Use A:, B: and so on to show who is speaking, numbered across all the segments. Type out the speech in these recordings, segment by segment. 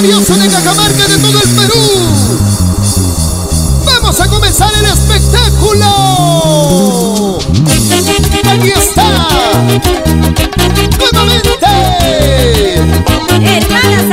A: maravillosa de Cajamarca de todo el Perú. Vamos a comenzar el espectáculo. Aquí está. Nuevamente.
B: Hermanas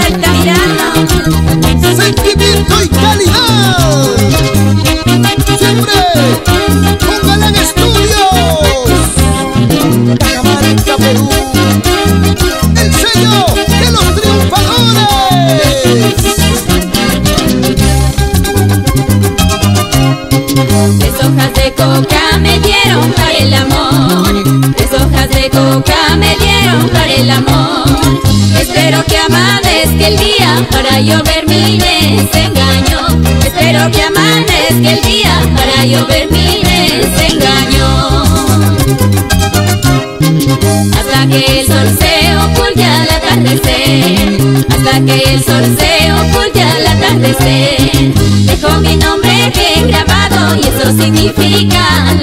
A: el
B: amor. Espero que amanezca el día para yo ver mi desengaño. Espero que amanezca el día para yo ver mi desengaño. Hasta que el sol se oculte al atardecer. Hasta que el sol se oculte al atardecer. Dejo mi nombre bien grabado y eso significa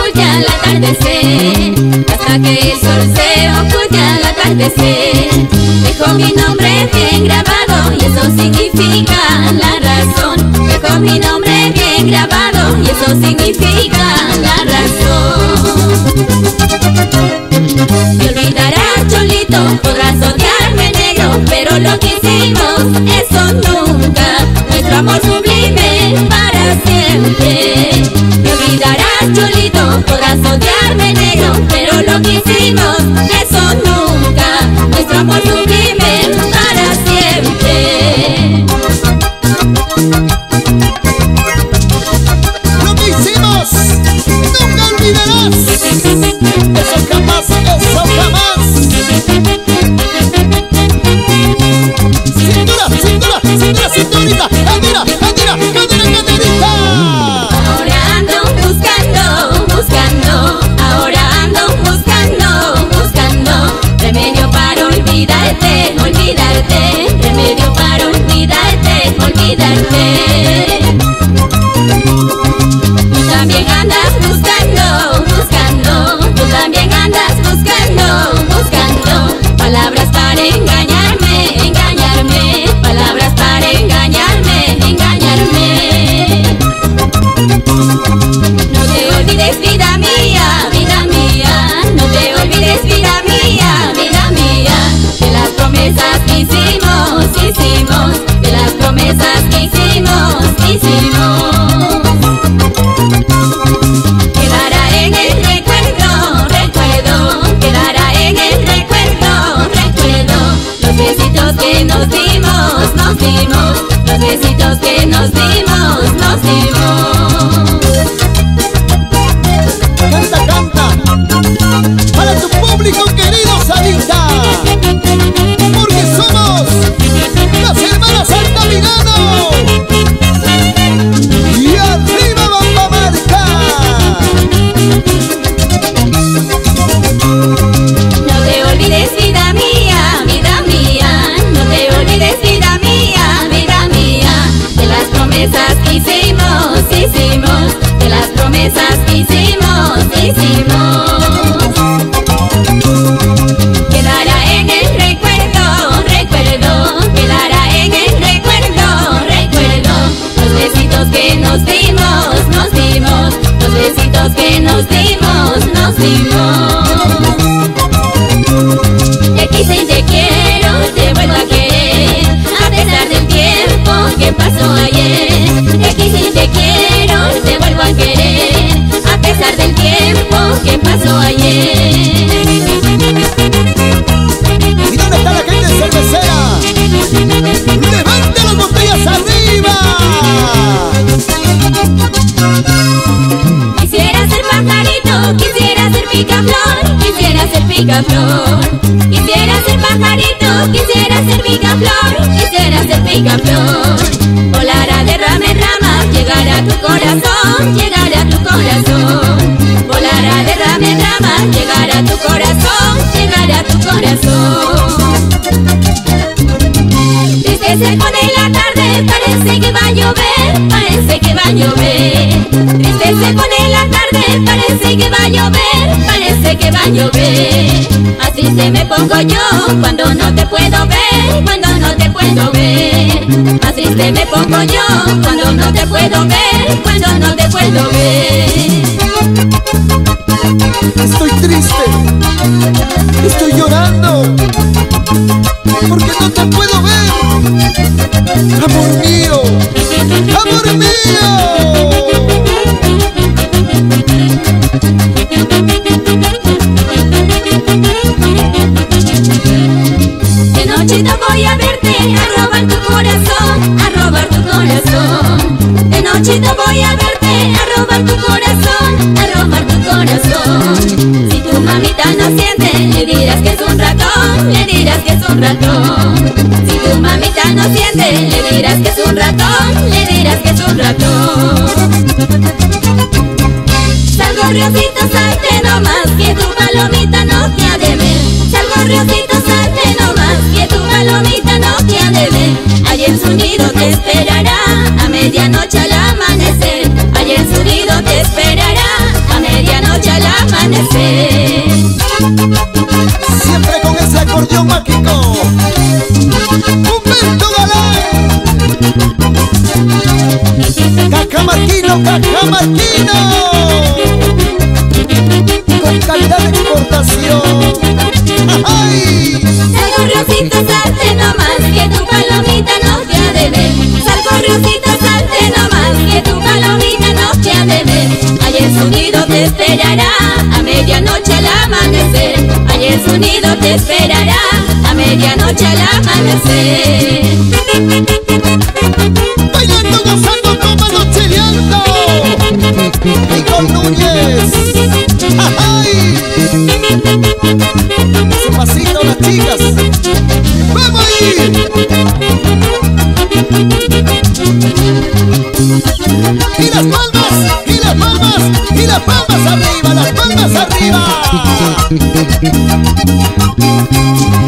B: oculta al atardecer, hasta que el sol se oculta al atardecer. Dejo mi nombre bien grabado y eso significa la razón. Dejo mi nombre bien grabado y eso significa odiarme negro, pero lo que hicimos, eso nunca, nuestro amor fue para siempre. Lo que hicimos, nunca
A: olvidarás.
B: Quisiera ser pajarito, quisiera ser picaflor Quisiera ser picaflor. Pongo yo cuando no te puedo ver, cuando no te puedo ver. Así se me pongo yo cuando no te puedo ver, cuando no te puedo ver.
A: Estoy triste, estoy llorando, porque no te puedo ver. Amor mío, amor mío.
B: Salgo riosito, salte nomás, que tu palomita no te ha de ver. Salgo riosito, salte nomás, que tu palomita no te ha de ver. Allí en su nido te esperará, a medianoche al amanecer. Allí en su nido te esperará, a medianoche al amanecer.
A: Siempre con ese acordeón mágico. Cajamarquino. Con calidad de exportación. ¡Ay!
B: Salgo riosito, salte nomás, que tu palomita no te ha de ver. Salgo riosito, salte nomás, que tu palomita no te ha de ver. En su nido te esperará, a medianoche al amanecer. En su nido te esperará, a medianoche al amanecer.
A: Igor Núñez. ¡Ay! Ese pasito, las chicas. ¡Vamos ahí! Y las palmas, y las palmas, y las palmas arriba, las palmas arriba.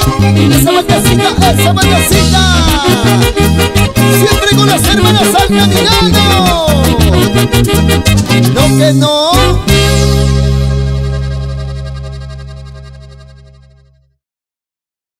A: Esa vueltecita, esa vueltecita. Siempre con las hermanas al caminando. No que no,